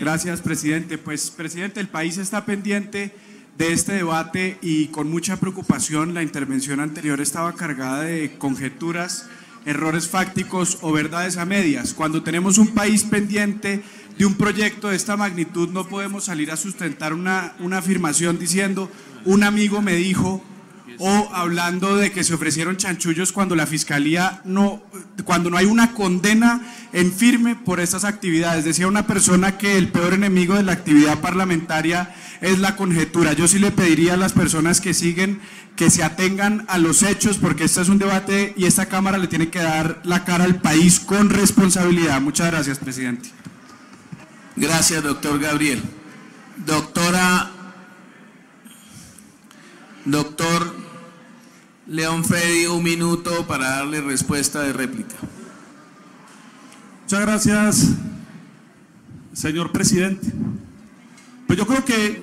Gracias, presidente. Pues, presidente, el país está pendiente de este debate y con mucha preocupación la intervención anterior estaba cargada de conjeturas, errores fácticos o verdades a medias. Cuando tenemos un país pendiente de un proyecto de esta magnitud no podemos salir a sustentar una, una afirmación diciendo un amigo me dijo o hablando de que se ofrecieron chanchullos cuando la fiscalía no, cuando no hay una condena en firme por estas actividades. Decía una persona que el peor enemigo de la actividad parlamentaria es la conjetura. Yo sí le pediría a las personas que siguen que se atengan a los hechos porque este es un debate y esta Cámara le tiene que dar la cara al país con responsabilidad. Muchas gracias, presidente. Gracias, doctor Gabriel. Doctora, doctor León Freddy, un minuto para darle respuesta de réplica. Muchas gracias, señor presidente. Pues yo creo que